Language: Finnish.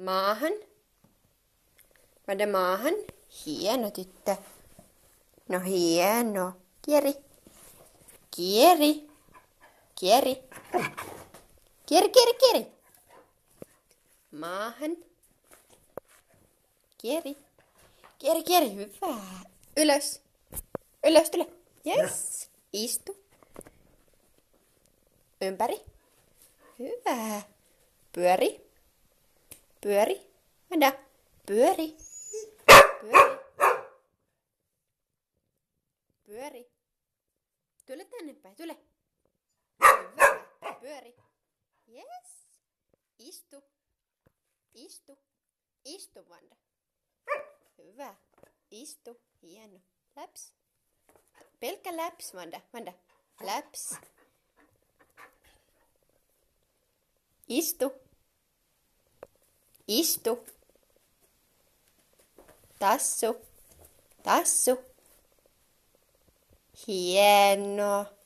Maahan. Vanda maahan. Hieno tyttö. No hieno. Kieri. Kieri. Kieri. Kieri, kieri, kieri. Maahan. Kieri. Kieri, kieri. Hyvä. Ylös. Ylös, tule. Yes. Istu. Ympäri. Hyvä. Pyöri. Pyöri. Mennä. Pyöri. Pyöri. Pyöri. Tule tänne päin, tule. Pyöri. Yes. Istu. Istu. Istu, Vanda. Hyvä. Istu. Hieno. Läps. Pelkkä läps, Vanda. Vanda. Läps. Istu. Istu. Tassu. Tassu. Hieno.